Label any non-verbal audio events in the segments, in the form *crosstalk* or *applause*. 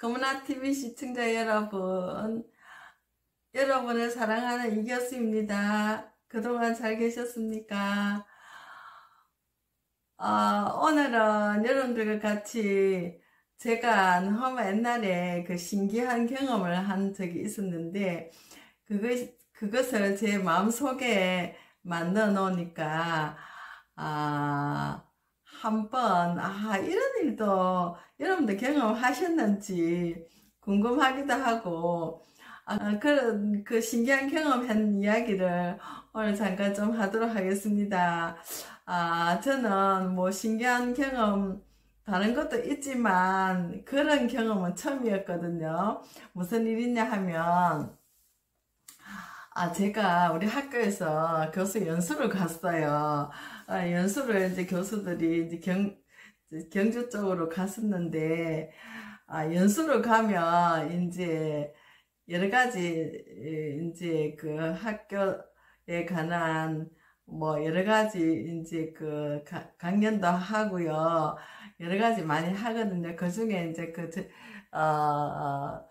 거문아TV 시청자 여러분, 여러분을 사랑하는 이교수입니다. 그동안 잘 계셨습니까? 어, 오늘은 여러분들과 같이 제가 너무 옛날에 그 신기한 경험을 한 적이 있었는데, 그것, 그것을 제 마음속에 만들어 놓으니까, 아, 한번, 아, 이런 일도 여러분들 경험하셨는지 궁금하기도 하고, 아, 그런, 그 신기한 경험한 이야기를 오늘 잠깐 좀 하도록 하겠습니다. 아, 저는 뭐 신기한 경험, 다른 것도 있지만 그런 경험은 처음이었거든요. 무슨 일이냐 하면, 아, 제가 우리 학교에서 교수 연수를 갔어요. 아, 연수를 이제 교수들이 이제 경, 경주 쪽으로 갔었는데, 아, 연수를 가면 이제 여러 가지 이제 그 학교에 관한 뭐 여러 가지 이제 그 강연도 하고요. 여러 가지 많이 하거든요. 그 중에 이제 그, 어,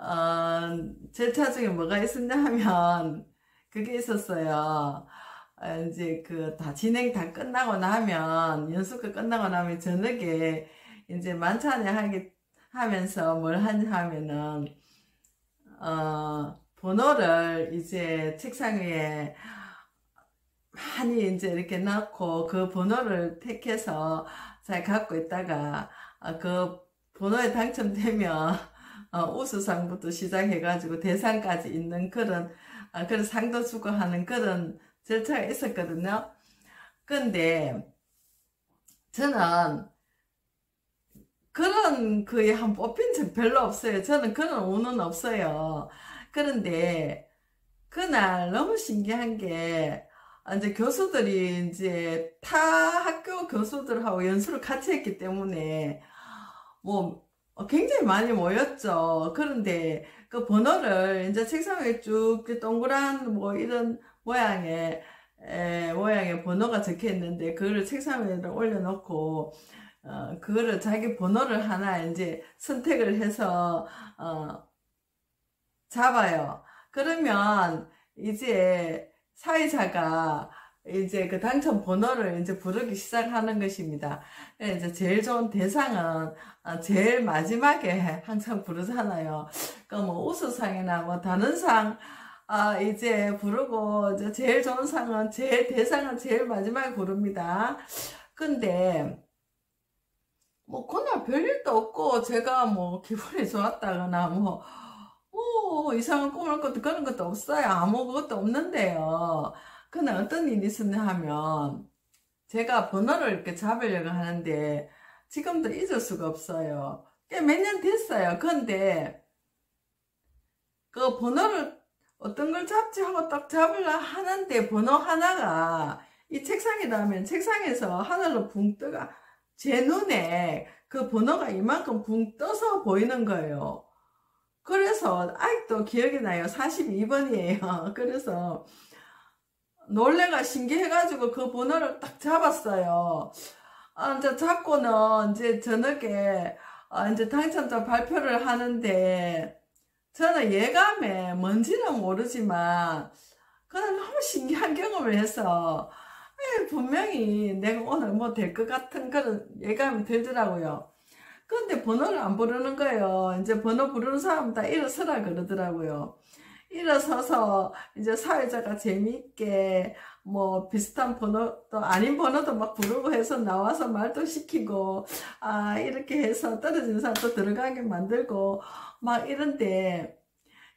어, 어, 절차 중에 뭐가 있었냐 하면 그게 있었어요. 아, 이제 그 다 진행 다 끝나고 나면 연수가 끝나고 나면 저녁에 이제 만찬에 하게 하면서 뭘 하냐 하면은 어 번호를 이제 책상 위에 많이 이제 이렇게 넣고 그 번호를 택해서 잘 갖고 있다가 어, 그 번호에 당첨되면 어, 우수상부터 시작해가지고 대상까지 있는 그런 어, 그런 상도 주고 하는 그런 절차가 있었거든요. 근데 저는 그런 거에 한 뽑힌 적 별로 없어요. 저는 그런 운은 없어요. 그런데 그날 너무 신기한 게 이제 교수들이 이제 타 학교 교수들하고 연수를 같이 했기 때문에 뭐 굉장히 많이 모였죠. 그런데 그 번호를 이제 책상 위에 쭉 동그란 뭐 이런 모양의 에, 모양의 번호가 적혀 있는데 그거를 책상 위에 올려놓고 어, 그거를 자기 번호를 하나 이제 선택을 해서 어, 잡아요. 그러면 이제 사회자가 이제 그 당첨 번호를 이제 부르기 시작하는 것입니다. 이제 제일 좋은 대상은 어, 제일 마지막에 항상 부르잖아요. 그뭐 우수상이나 뭐 다른 상 아, 이제 부르고, 이제 제일 좋은 상은, 제일 대상은 제일 마지막에 부릅니다. 근데, 뭐, 그날 별일도 없고, 제가 뭐, 기분이 좋았다거나, 뭐, 뭐, 이상한 꿈을 것도 그런 것도 없어요. 아무것도 없는데요. 그날 어떤 일이 있었냐 하면, 제가 번호를 이렇게 잡으려고 하는데, 지금도 잊을 수가 없어요. 꽤몇년 됐어요. 근데, 그 번호를 어떤 걸 잡지 하고 딱 잡으려 하는데 번호 하나가 이 책상에 닿으면 책상에서 하늘로 붕 떠가 제 눈에 그 번호가 이만큼 붕 떠서 보이는 거예요. 그래서 아직도 기억이 나요. 42번이에요. *laughs* 그래서 놀래가 신기해가지고 그 번호를 딱 잡았어요. 아, 이제 잡고는 이제 저녁에 아, 이제 당첨자 발표를 하는데 저는 예감에 뭔지는 모르지만 그냥 너무 신기한 경험을 해서 에, 분명히 내가 오늘 뭐 될 것 같은 그런 예감이 들더라고요. 근데 번호를 안 부르는 거예요. 이제 번호 부르는 사람 다 일어서라 그러더라고요. 일어서서 이제 사회자가 재미있게 뭐 비슷한 번호도 아닌 번호도 막 부르고 해서 나와서 말도 시키고 아 이렇게 해서 떨어진 사람 또 들어가게 만들고 막 이런데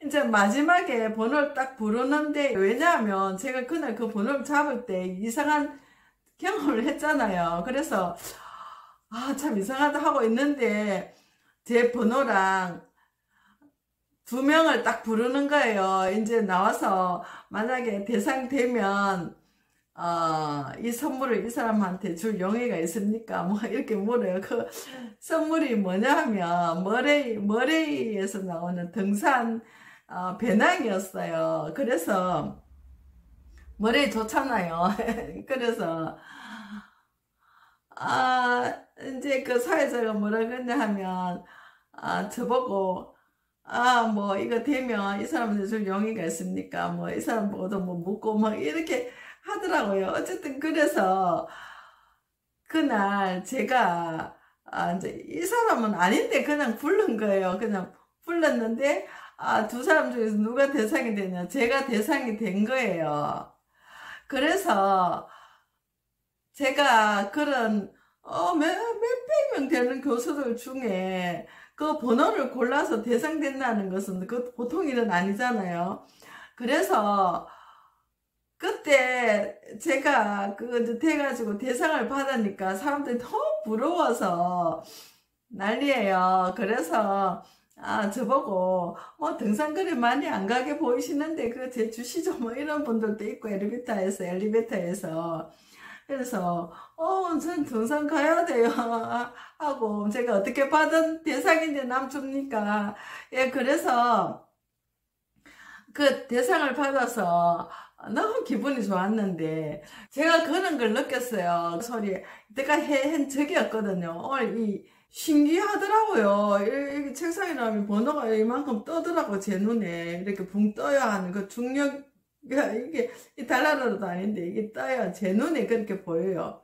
이제 마지막에 번호를 딱 부르는데 왜냐하면 제가 그날 그 번호를 잡을 때 이상한 경험을 했잖아요. 그래서 아 참 이상하다 하고 있는데 제 번호랑 두 명을 딱 부르는 거예요. 이제 나와서 만약에 대상 되면 어, 이 선물을 이 사람한테 줄 용의가 있습니까? 뭐 이렇게 물어요. 그 선물이 뭐냐 하면 머레이 머레이에서 나오는 등산 어, 배낭이었어요. 그래서 머레이 좋잖아요. *laughs* 그래서 아 이제 그 사회자가 뭐라 그러냐 하면 아, 아, 저보고, 아, 뭐, 이거 되면 이 사람한테 줄 용의가 있습니까? 뭐, 이 사람 보고도 뭐 묻고, 뭐, 이렇게 하더라고요. 어쨌든, 그래서, 그날 제가, 아, 이제 이 사람은 아닌데 그냥 부른 거예요. 그냥 불렀는데, 아, 두 사람 중에서 누가 대상이 되냐? 제가 대상이 된 거예요. 그래서, 제가 그런, 어, 몇, 몇백 명 되는 교수들 중에 그 번호를 골라서 대상된다는 것은 그 보통 일은 아니잖아요. 그래서 그때 제가 그 돼가지고 대상을 받으니까 사람들이 너무 부러워서 난리예요. 그래서 아 저보고 뭐 등산거리 많이 안 가게 보이시는데 그거 제 주시죠 뭐 이런 분들도 있고 엘리베이터에서 엘리베이터에서 그래서 어, 전 등산 가야 돼요. *laughs* 하고 제가 어떻게 받은 대상인데 남 줍니까? 예, 그래서 그 대상을 받아서 너무 기분이 좋았는데 제가 그런 걸 느꼈어요. 소리 내가 한 적이었거든요. 오늘 이 신기하더라고요. 이, 이 책상에 나오면 번호가 이만큼 떠더라고 제 눈에 이렇게 붕 떠야 하는 그 중력 이게 이 달나라도 아닌데 이게 떠야 제 눈에 그렇게 보여요.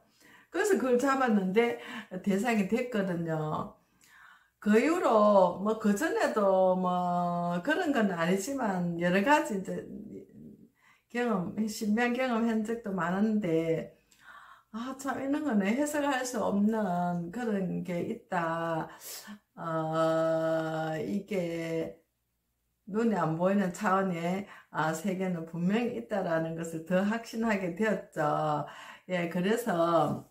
그래서 그걸 잡았는데 대상이 됐거든요. 그 이후로 뭐 그 전에도 뭐 그런 건 아니지만 여러 가지 이제 경험, 신비한 경험 한 적도 많은데 아, 참, 이런 거는 해석할 수 없는 그런 게 있다. 어, 이게 눈에 안 보이는 차원의 아, 세계는 분명히 있다라는 것을 더 확신하게 되었죠. 예, 그래서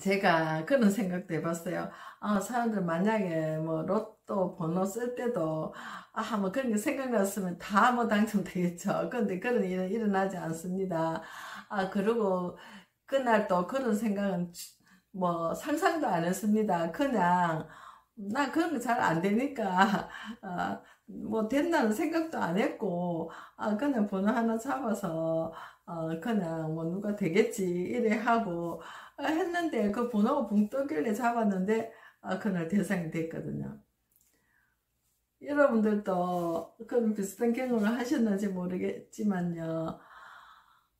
제가 그런 생각도 해봤어요. 아, 사람들 만약에 뭐 로또 번호 쓸 때도 아, 뭐 그런 게 생각났으면 다 뭐 당첨되겠죠. 그런데 그런 일은 일어나지 않습니다. 아, 그리고 그날 또 그런 생각은 뭐 상상도 안 했습니다. 그냥 나 그런 거 잘 안 되니까 아, 뭐 된다는 생각도 안 했고 아 그냥 번호 하나 잡아서 어, 그냥 뭐 누가 되겠지 이래 하고 아, 했는데 그 번호가 붕 떠길래 잡았는데 아, 그날 대상이 됐거든요. 여러분들도 그런 비슷한 경험을 하셨는지 모르겠지만요.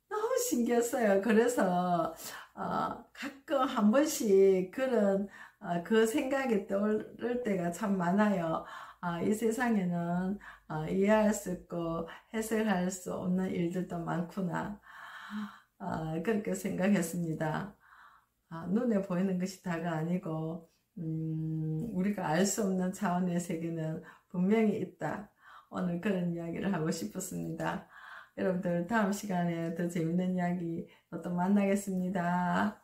너무 신기했어요. 그래서 어, 가끔 한 번씩 그런 어, 그 생각이 떠오를 때가 참 많아요. 아, 이 세상에는 어, 이해할 수 있고 해석할 수 없는 일들도 많구나. 아, 그렇게 생각했습니다. 아, 눈에 보이는 것이 다가 아니고 음, 우리가 알 수 없는 차원의 세계는 분명히 있다. 오늘 그런 이야기를 하고 싶었습니다. 여러분들 다음 시간에 더 재밌는 이야기 또 만나겠습니다.